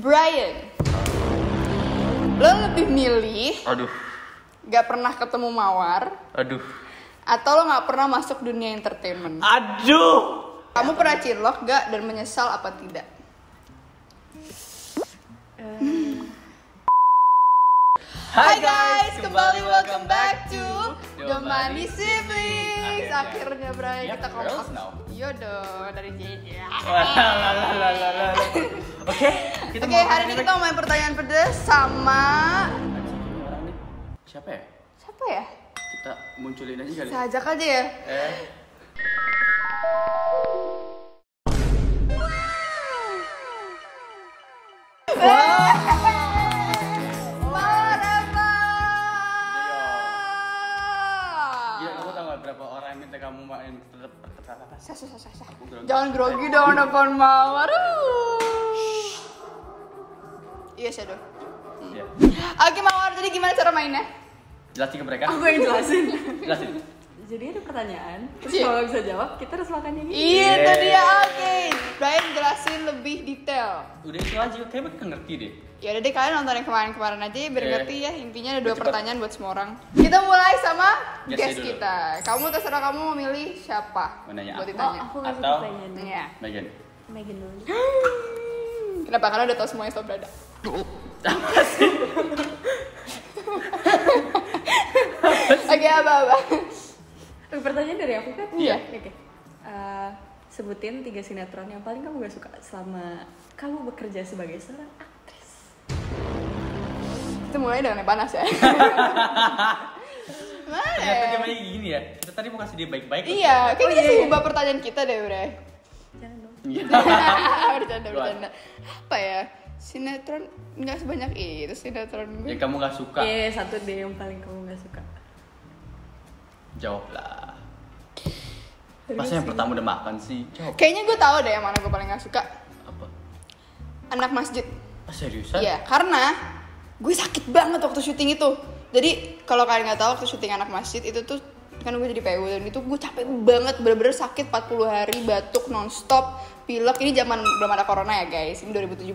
Brian, lo lebih milih Aduh, gak pernah ketemu Mawar aduh, atau lo gak pernah masuk dunia entertainment? aduh. Kamu pernah cinlok gak dan menyesal apa tidak? Hai guys, kembali welcome back to The Money Siblings. Akhirnya Brian Yep, kita kompak. Iya dong, dari JJ. Lalalala. Oke, Oke, hari ini kita mau main pertanyaan pedas sama siapa ya? siapa ya? Kita munculin aja kali. Saya ajak aja ya. Eh, kamu tahu gak berapa orang yang minta kamu main tetap apa? Jangan grogi dong depan mawar. Iya, Shadow. Iya. Oke, Mawar, jadi gimana cara mainnya? Jelasin ke mereka. Aku yang jelasin. Jelasin. Jadi ada pertanyaan, terus Iya. kalau bisa jawab, kita harus makan yang ini. Iya, itu Yeah. dia. Oke. Brian jelasin lebih detail. Udah itu aja, kayak mereka ngerti deh. Ya udah deh kalian nonton yang kemarin-kemarin aja ya, biar Oke. ngerti ya. Intinya ada dua Cepat. pertanyaan buat semua orang. Kita mulai sama Guess guest dulu. kita. Kamu terserah kamu mau milih siapa Mau nanya buat? Oh, ditanya. aku ngasih Atau- pertanyaan. Iya. Megan. Megan dulu. Kenapa? Karena udah tahu semuanya soal berada. Apa sih? Oke, apa-apa. Oke, pertanyaan dari aku kan? Iya. Oke. Eh, sebutin tiga sinetron yang paling kamu gak suka selama kamu bekerja sebagai seorang aktris. Kita mulai dengan yang panas ya. Mana? Ternyata gini ya. Kita tadi mau kasih dia baik-baik. Iya, Oh, kayaknya iya, sih iya. ubah pertanyaan kita deh, Bre. Jangan dong. Iya. bercanda, bercanda. Apa ya? Sinetron nggak sebanyak itu sinetron gue. Yang kamu gak suka, Iya, satu deh yang paling kamu gak suka. jawablah. Masa yang pertama udah makan sih? Jawab. Kayaknya gue tahu deh yang mana gue paling nggak suka. Apa? Anak masjid. Ah, seriusan? Iya, karena gue sakit banget waktu syuting itu. Jadi kalau kalian nggak tahu waktu syuting anak masjid itu tuh kan gue jadi PU dan itu gue capek banget bener-bener sakit 40 hari batuk nonstop pilek ini zaman belum ada corona ya guys ini 2017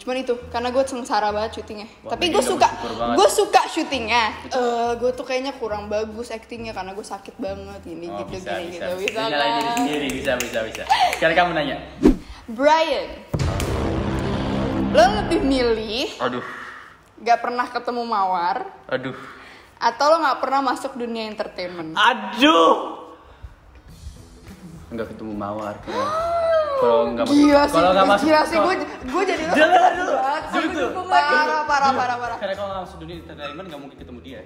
cuman itu karena gue sengsara banget syutingnya Wah, tapi gue suka gue suka syutingnya Eh gue tuh kayaknya kurang bagus actingnya karena gue sakit banget gini Oh, gitu bisa, gini bisa, gitu bisa. bisa nyalain diri kan? sendiri, bisa, bisa, bisa. Sekarang kamu nanya. Brian lo lebih milih Aduh, gak pernah ketemu mawar aduh, atau lo nggak pernah masuk dunia entertainment aduh. Enggak ketemu mawar. keren. Kalau enggak gila sih kalau enggak masuk, gila sih gue gue jadi lo Jangan dulu. Dulu tuh. parah parah parah parah Karena kalau nggak masuk dunia entertainment nggak mungkin ketemu dia.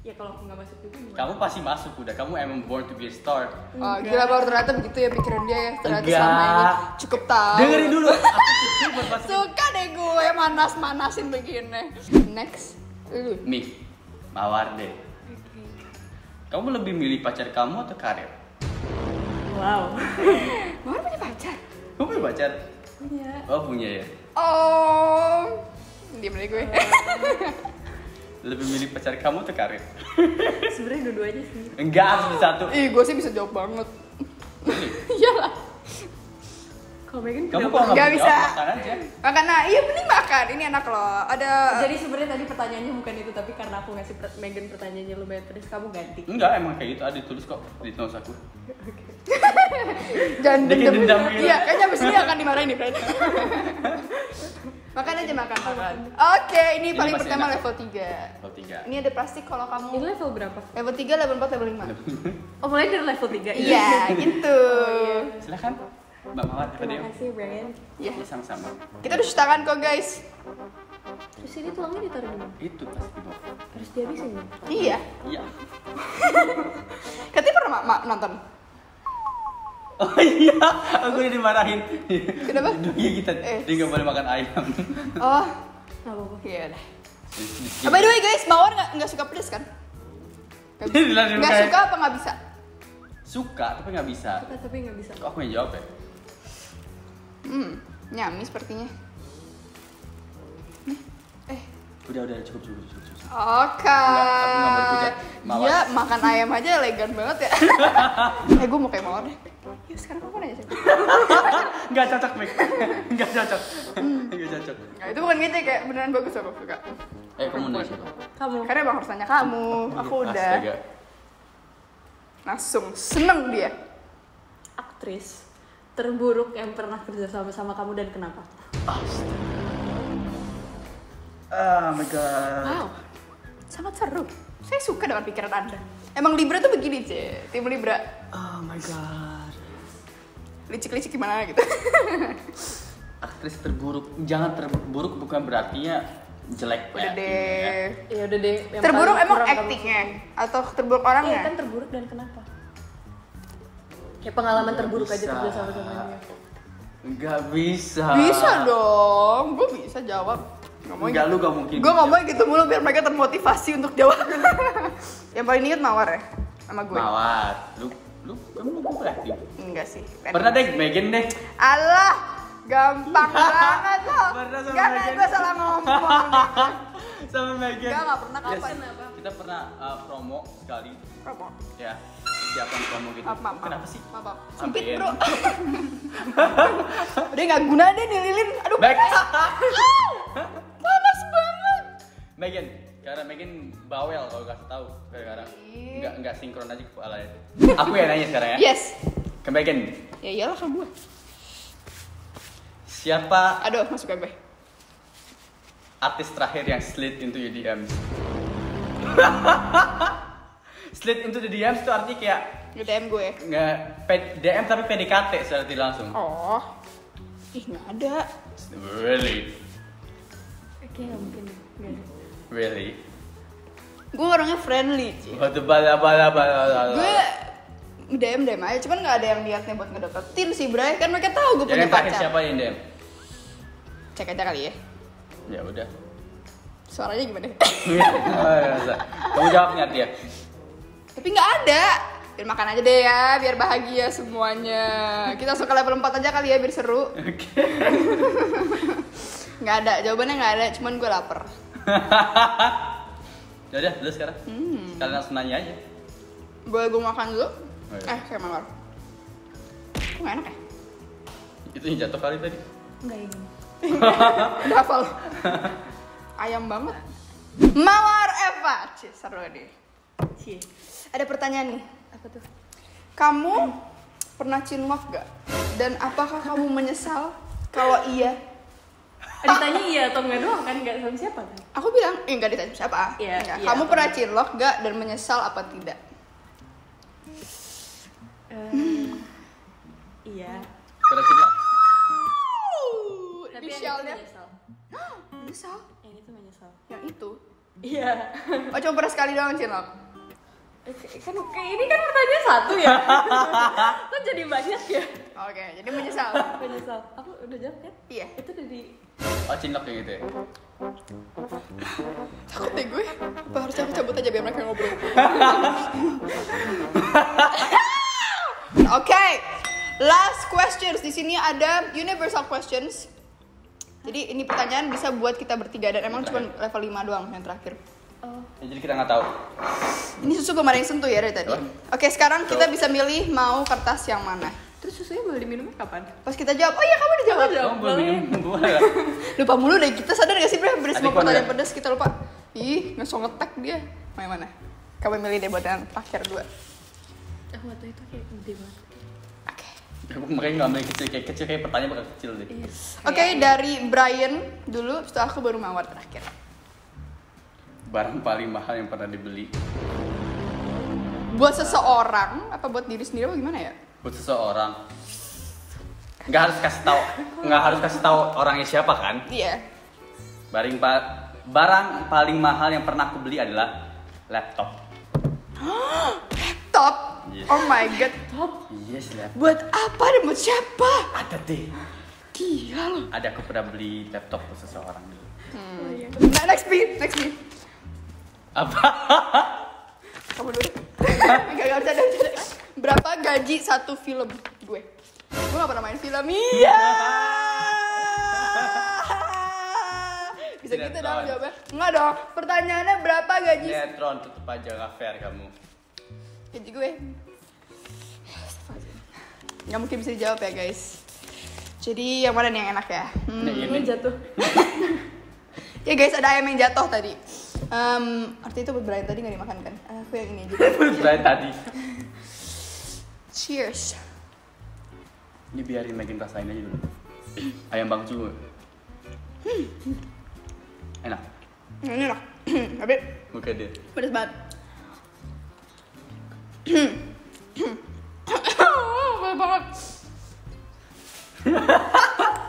Ya kalau aku gak masuk juga gimana? Kamu pasti masuk udah. Kamu emang born to be a star. oh, gila baru ternyata begitu ya pikiran dia ya ternyata Enggak. selama ini cukup tahu Dengerin dulu. Suka deh gue manas manasin begini next lu Nih, mawar deh. Kamu lebih milih pacar kamu atau karir? Wow. mawar punya pacar Kamu punya pacar? Punya. Oh punya ya. oh diam deh gue Lebih milih pacar kamu atau karir? Sebenarnya dua-duanya sih. Enggak harus satu. ih gue sih bisa jawab banget iyalah Kalau Megan Kamu kalau Nggak bisa. makan aja. makan nah iya mending makan ini enak loh ada Jadi sebenarnya tadi pertanyaannya bukan itu, tapi karena aku ngasih per- Megan pertanyaannya lumayan pedes, kamu ganti. Enggak emang kayak gitu ada ditulis kok di notes aku. Dia kayak dendam dendam gitu. iya kayaknya abis ini akan dimarahin nih Fred makan aja makan makan oke ini, Ini paling pertama enak. level 3 Level tiga. ini ada plastik kalau Ini kamu level berapa? level 3, level 4, level 5 Oh, mulai dari level 3? iya gitu Silakan. Mbak Mawar, Terima kasih, Brian. Iya. Iya sama-sama. kita udah cuci tangan kok guys Terus ini tulangnya ditaruh di mana? Itu pasti mau. Harus dihabisin ya? iya Iya. katanya pernah ma- ma- nonton Oh iya, aku udah dimarahin. Kenapa? Iya kita, Eh. dia nggak boleh makan ayam. oh Gak apa-apa. iya Ah, by the way guys mawar nggak nggak suka pedes kan Nggak nggak suka apa nggak bisa Suka, tapi nggak bisa. Suka tapi nggak bisa. Kok aku yang jawab ya? hmm nyami sepertinya eh Udah, udah, cukup, cukup, cukup. cukup. Oke. Nggak. Mawar. Dia makan ayam aja elegan banget ya. eh gue mau kayak mawar deh. Yuk sekarang kamu nanya sih. Nggak cocok, Mik. Nggak cocok. Nggak cocok. Nah, itu bukan ngecek kayak beneran bagus aku suka. Eh, kamu nanya siapa? Kamu. Karena emang harus nanya kamu. Aku udah Astaga. langsung seneng dia. Aktris terburuk yang pernah kerja sama sama kamu dan kenapa? Oh my god. Wow, sangat seru. Saya suka dengan pikiran anda. Emang Libra tuh begini, C. Tim Libra. Oh my god. Licik-licik gimana gitu. Aktris terburuk. Jangan terburuk bukan berartinya jelek Udah ya. deh. Ya udah deh. yang Terburuk emang actingnya atau terburuk Iya orangnya? kan terburuk dan kenapa? Kayak pengalaman Nggak terburuk aja bisa. kerja sama sama dia. Enggak bisa. Bisa dong, gue bisa jawab. Ngomong Enggak lu gak mungkin. Gue ngomong gitu mulu biar mereka termotivasi untuk jawab. yang paling inget mawar ya sama gue. Mawar. Lu lu kamu lu berarti. Enggak sih. Pernah deh Megan deh. Allah, gampang banget loh. Pernah sama Karena Megan. gue salah ngomong. Sama Megan. Enggak, nggak pernah Yes. kapan. Kita pernah uh, promo sekali Apa? ya. Siapkan promo gitu. Maaf, maaf, maaf. Kenapa sih? Maaf, maaf. Sempit bro. Udah nggak guna deh nih lilin. Aduh. Baik. Panas banget. Megan, karena Megan bawel kalau kasih tahu gara-gara nggak nggak sinkron aja kepalanya. Aku yang nanya sekarang ya. Yes. Ke Megan, Ya iyalah ke gue. siapa Aduh, masuk ke gue. artis terakhir yang slid into your DMs? slid into the DMs itu artinya kayak Di DM gue. nggak P- DM tapi PDKT secara tidak langsung. Oh. Ih, nggak ada. Really, Oke, nggak mungkin. Really. Gue orangnya friendly, bala bala bala bala. Gue DM DM aja, cuman nggak ada yang niatnya buat ngedeketin sih, Bray. Kan mereka tahu gue punya pacar. siapa yang DM? Cek aja kali ya. Ya udah. Suaranya gimana? Oh, ya. Kamu jawabnya dia. Tapi nggak ada. Biar makan aja deh ya, biar bahagia semuanya. Kita langsung ke level 4 aja kali ya, biar seru. Oke. Nggak ada, jawabannya nggak ada, cuman gue lapar. Ya udah, lu sekarang. Hmm. Kalian langsung nanya aja. Boleh gue makan dulu? Oh, iya. Eh, kayak mawar. Kok nggak enak ya? Itu yang jatuh kali tadi. Nggak ini. Udah hafal. Ayam banget. Mawar Eva. Cih, seru deh. Cie. Ada pertanyaan nih. Apa tuh? Kamu pernah cinlok gak? Dan apakah kamu menyesal? Kalau iya, Ditanya iya atau enggak doang kan enggak sama siapa kan? aku bilang, eh enggak ditanya siapa. Iya, Enggak. iya, kamu pernah cinlok gak dan menyesal apa tidak? Eh, iya. Pada cinta. Tapi yang itu Inisialnya. menyesal. Menyesal? Yang itu menyesal. Yang itu. Iya. Oh cuma pernah sekali doang cinlok? Eh, kan kayak ini kan pertanyaan satu ya. kan jadi banyak ya. Oke, jadi menyesal. Menyesal. Aku udah jawab kan? iya. Itu udah di Oh, cinlok kayak gitu ya. Takut deh gue. Apa harusnya aku cabut aja biar mereka ngobrol? Last questions di sini ada universal questions. Jadi ini pertanyaan bisa buat kita bertiga dan emang cuma level 5 doang yang terakhir. Oh, Ya, jadi kita nggak tahu. Ini susu kemarin yang sentuh ya dari tadi. Oh. Oke, sekarang kita bisa milih mau kertas yang mana. terus susunya boleh diminumnya kapan? Pas kita jawab, oh iya kamu dijawab. Kamu boleh minum boleh. Lupa mulu deh, kita sadar gak sih Bre? Beres mau pertanyaan pedas kita lupa. Ih, ngesong ngetek dia. Mau yang mana? Kamu milih deh buat yang terakhir dua. Aku waktu itu kayak gede banget. Makanya nggak ambil kecil kayak kecil kayak pertanyaan bakal kecil deh. Iya. Oke, dari Brian dulu, setelah aku baru mawar terakhir. Barang paling mahal yang pernah dibeli Buat seseorang, apa buat diri sendiri apa gimana ya? buat seseorang. Nggak harus kasih tahu, nggak harus kasih tahu orangnya siapa kan? Iya. Barang pa- barang paling mahal yang pernah aku beli adalah laptop. Top. Yes. Oh my god. Top. Yes, laptop. Buat apa dan buat siapa? Ada deh. Gila loh. Ada aku pernah beli laptop buat seseorang dulu. Nah, next me, next me. Apa? Kamu dulu. Enggak, enggak bercanda, bercanda. Berapa gaji satu film gue? Gue gak pernah main film. Iya. Bisa gitu dong jawabnya? Enggak dong. Pertanyaannya berapa gaji Netron tetep aja nggak fair kamu. gaji gue? Nggak mungkin bisa dijawab ya guys. Jadi yang mana nih yang enak ya? Hmm. Ini jatuh. Ya guys, ada ayam yang jatuh tadi. Em, artinya itu Brian tadi nggak dimakan kan? Aku yang ini aja. Brian tadi. Cheers. Ini biarin Megan rasain aja dulu. Ayam bangcu. Enak. Nah, Ini lah. Tapi Oke deh. pedas banget.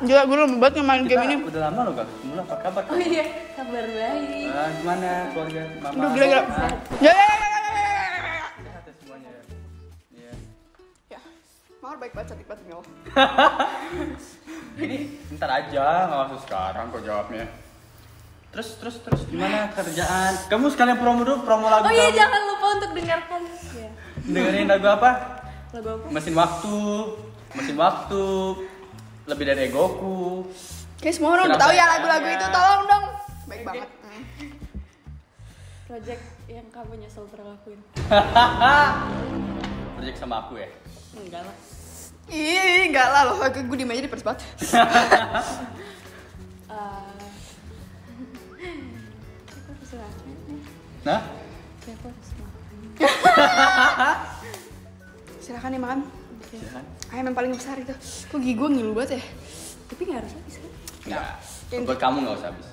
Gila, gue lama banget main game ini. udah lama loh gak ketemu. Apa kabar? Oh iya, kabar baik. Ah, gimana keluarga mama? Aduh, gila, gila. Ya, ya, ya, ya, ya, ya, ya. sehat ya semuanya. Iya. Ya, Mawar baik banget, cantik banget, Mil. Ini ntar aja, nggak usah sekarang kok jawabnya. Terus, terus, terus gimana kerjaan? Kamu sekalian promo dulu, promo lagu Oh iya, kamu. jangan lupa untuk dengarkan. Ya. Dengerin lagu apa? Lagu apa? Mesin waktu, mesin waktu, lebih dari egoku. Oke, semua orang udah tahu ya lagu-lagu itu, tolong dong. Baik banget. Hmm. Project yang kamu nyesel pernah lakuin. Project sama aku ya. Enggak lah. Ih, enggak lah loh, gue diem aja di. Eh, Aku harus makan nih. Nah, Kayak aku harus makan. Silakan nih makan. Silakan. Ayam yang paling besar itu. Kok gigi gue ngilu banget ya? Tapi nggak harus habis kan? Enggak. Buat kamu nggak usah habis.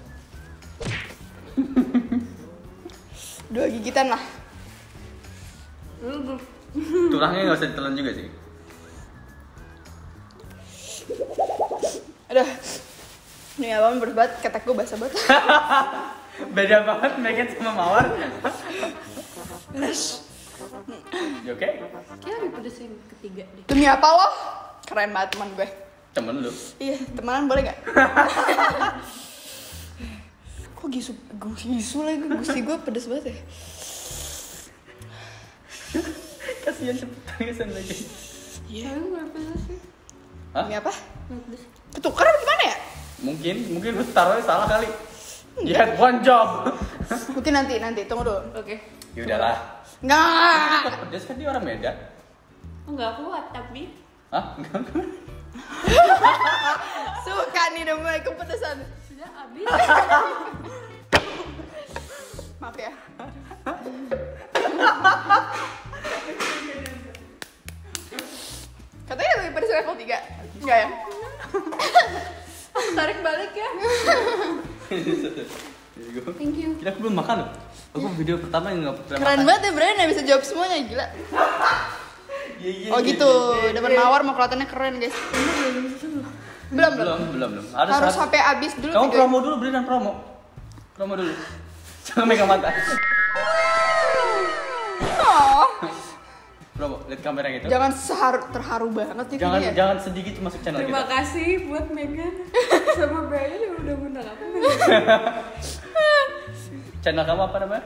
Dua gigitan lah. Tulangnya nggak usah ditelan juga sih. Aduh. Ini abang berat banget, ketek gue basah banget. Beda banget Megan sama Mawar. You oke? Kayak lebih pedes yang ketiga deh. Demi apa lo? Keren banget teman gue. Temen lu. Iya, temenan boleh gak? Kok gisu, gisu lagi, gusi gue pedes banget ya? Kasihan cepet tangisan lagi. Iya. Tapi nggak pedes sih. Hah? Demi apa? Apa gimana ya? Mungkin, mungkin lu taruhnya salah kali. You had one job. Mungkin nanti, nanti, tunggu dulu. Oke. Ya udahlah. Nggak. Pedes kan dia orang Medan. Enggak kuat tapi. Hah? Enggak. Suka nih udah mulai kepedesan. Sudah habis. Maaf ya. Katanya lebih pedes level 3. Enggak ya? Tarik balik ya. Thank you. Kita aku belum makan loh. Aku video pertama yang nggak pernah Keren banget ya Brian ya bisa jawab semuanya gila. Iya, iya, Oh iya, gitu, depan mawar mau kelihatannya keren guys. Belum belum. Belum, belum. Harus, Harus sampai habis dulu Kamu video. promo dulu, beri dan promo. Promo dulu. Jangan megang mata. Oh, Promo, lihat kamera gitu. jangan seharu, terharu banget ya jangan, kayaknya. jangan sedih gitu masuk channel Terima kita. kasih buat Megan sama Brian yang udah ngundang aku. Channel kamu apa namanya?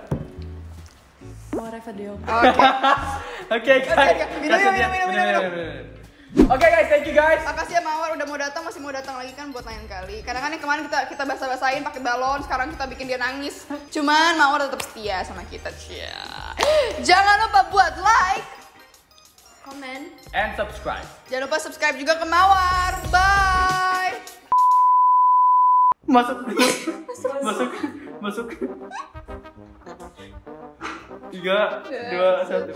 Mau Reva Deo. Oke. Oke guys. oke. Minum, minum, minum, minum, minum. Oke guys, thank you guys. Makasih ya Mawar udah mau datang, masih mau datang lagi kan buat lain kali. Karena kan yang kemarin kita kita basa-basain pakai balon, sekarang kita bikin dia nangis. Cuman Mawar tetap setia sama kita. Cia. Jangan lupa buat like, Komen. And subscribe. jangan lupa subscribe juga ke Mawar. Bye. Masuk. Masuk. Masuk. Tiga, dua, satu.